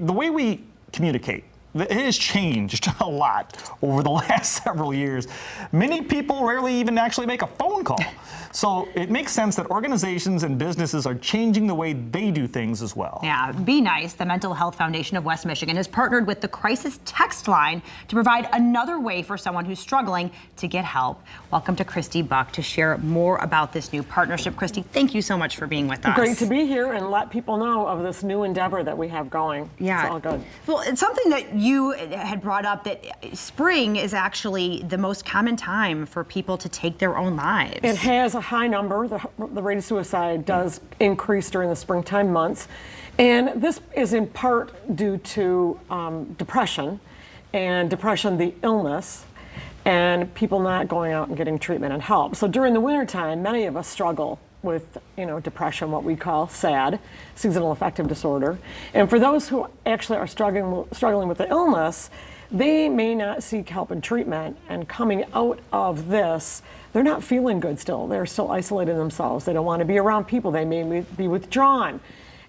the way we communicate it has changed a lot over the last several years. Many people rarely even actually make a phone call. So it makes sense that organizations and businesses are changing the way they do things as well. Yeah, Be Nice, the Mental Health Foundation of West Michigan, has partnered with the Crisis Text Line to provide another way for someone who's struggling to get help. Welcome to Christy Buck to share more about this new partnership. Christy, thank you so much for being with us. Great to be here and let people know of this new endeavor that we have going. Yeah. It's all good. Well, it's something that you had brought up that spring is actually the most common time for people to take their own lives. It has a high number. The, the rate of suicide does increase during the springtime months. And this is in part due to um, depression, and depression, the illness, and people not going out and getting treatment and help. So during the wintertime, many of us struggle with you know depression, what we call SAD, seasonal affective disorder. And for those who actually are struggling struggling with the illness, they may not seek help and treatment. And coming out of this, they're not feeling good still. They're still isolating themselves. They don't want to be around people. They may be withdrawn.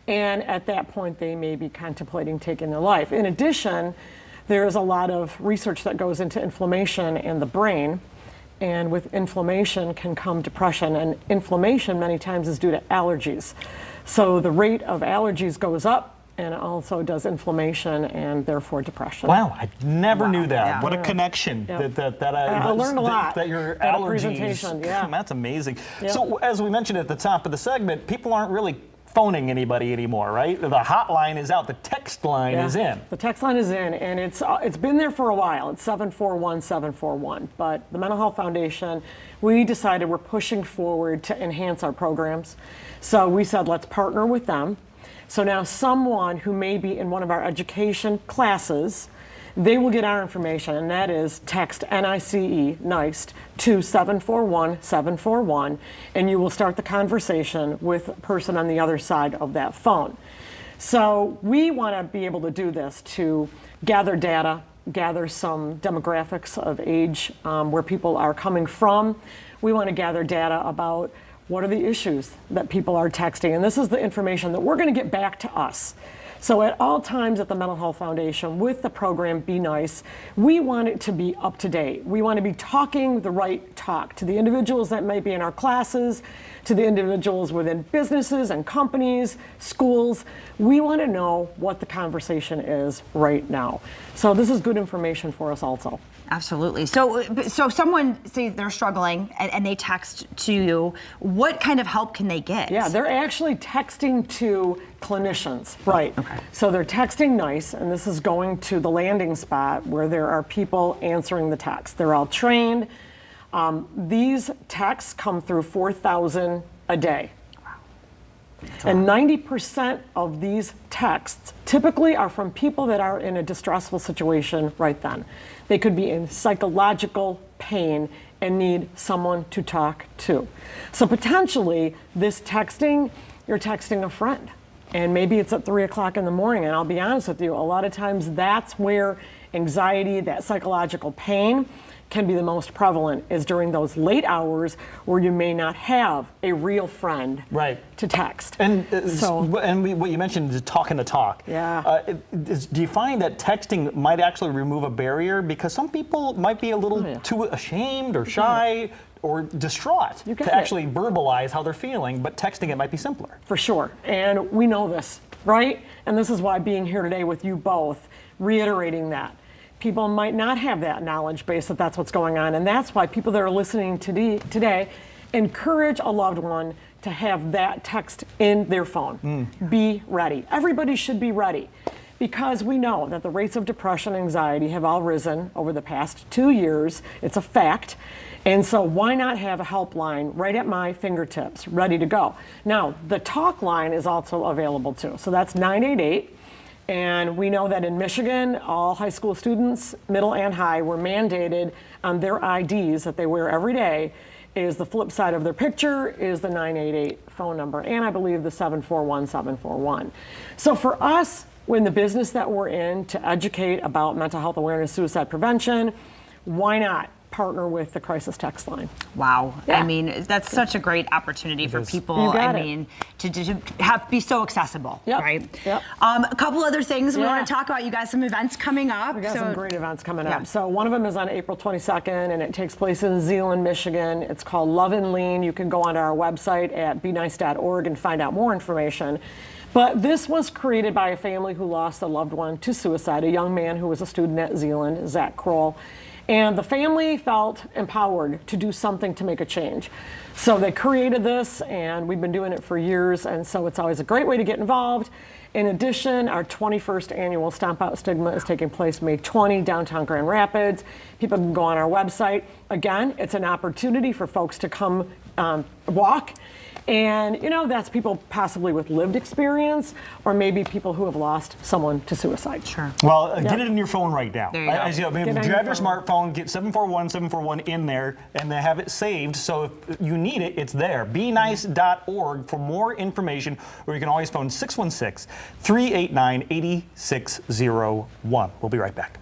And at that point, they may be contemplating taking their life. In addition, there is a lot of research that goes into inflammation in the brain and with inflammation can come depression. And inflammation many times is due to allergies. So the rate of allergies goes up and also does inflammation and therefore depression. Wow, I never wow. knew that. Yeah. What a connection yeah. that that, that I, I learned a lot. That, that your that allergies. Yeah, that's amazing. Yep. So as we mentioned at the top of the segment, people aren't really phoning anybody anymore, right? The hotline is out, the text line yeah. is in. The text line is in, and it's uh, it's been there for a while. It's 741 741. But the Mental Health Foundation, we decided we're pushing forward to enhance our programs. So we said let's partner with them. So now someone who may be in one of our education classes they will get our information, and that is text NICE, NICE, to 741 741, and you will start the conversation with a person on the other side of that phone. So we want to be able to do this to gather data, gather some demographics of age, um, where people are coming from. We want to gather data about what are the issues that people are texting, and this is the information that we're going to get back to us. So at all times at the Mental Health Foundation with the program Be Nice, we want it to be up to date. We want to be talking the right talk to the individuals that might be in our classes, to the individuals within businesses and companies, schools. We want to know what the conversation is right now. So this is good information for us also. Absolutely. So, so someone say they're struggling and, and, they text to you. What kind of help can they get? Yeah, they're actually texting to clinicians. Right. Okay. So they're texting nice, and this is going to the landing spot where there are people answering the text. They're all trained. Um, these texts come through 4,000 a day. And 90% of these texts typically are from people that are in a distressful situation right then. They could be in psychological pain and need someone to talk to. So potentially, this texting, you're texting a friend. And maybe it's at three o'clock in the morning. And I'll be honest with you, a lot of times that's where anxiety, that psychological pain, can be the most prevalent is during those late hours where you may not have a real friend right. to text. And uh, so, and we, what you mentioned is talking to talk. Yeah. Uh, is, do you find that texting might actually remove a barrier because some people might be a little oh, yeah. too ashamed or shy or distraught to it. actually verbalize how they're feeling, but texting it might be simpler. For sure. And we know this, right? And this is why being here today with you both, reiterating that people might not have that knowledge base that that's what's going on. And that's why people that are listening today, today encourage a loved one to have that text in their phone. Mm. Be ready. Everybody should be ready because we know that the rates of depression and anxiety have all risen over the past two years. It's a fact. And so, why not have a helpline right at my fingertips, ready to go? Now, the talk line is also available too. So, that's 988 and we know that in Michigan, all high school students, middle and high, were mandated on their IDs that they wear every day is the flip side of their picture is the 988 phone number and I believe the 741 741. So for us, when the business that we're in to educate about mental health awareness, suicide prevention, why not partner with the crisis text line. Wow. I mean, that's such a great opportunity for is. people. You got I it. mean, to, to, to have be so accessible, Yep. right? Yep. Um, a couple other things we want to talk about. You guys, some events coming up. We got so- some great events coming Yeah. up. So one of them is on April 22nd, and it takes place in Zeeland, Michigan. It's called Love and Lean. You can go onto our website at benice.org and find out more information. But this was created by a family who lost a loved one to suicide, a young man who was a student at Zeeland, Zach Kroll. And the family felt empowered to do something to make a change. So they created this, and we've been doing it for years. And so it's always a great way to get involved. In addition, our 21st annual Stomp Out Stigma is taking place May 20, downtown Grand Rapids. People can go on our website. Again, it's an opportunity for folks to come um, walk. And, you know, that's people possibly with lived experience or maybe people who have lost someone to suicide. Sure. Well, uh, get it in your phone right now. There you go. As you, I mean, Get if on you have your your phone. smartphone, get 741 741 in there and they have it saved. So if you need it, it's there. BeNice.org for more information, or you can always phone 616 389 8601. We'll be right back.